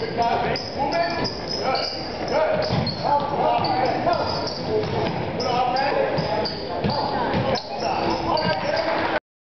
Good job, man.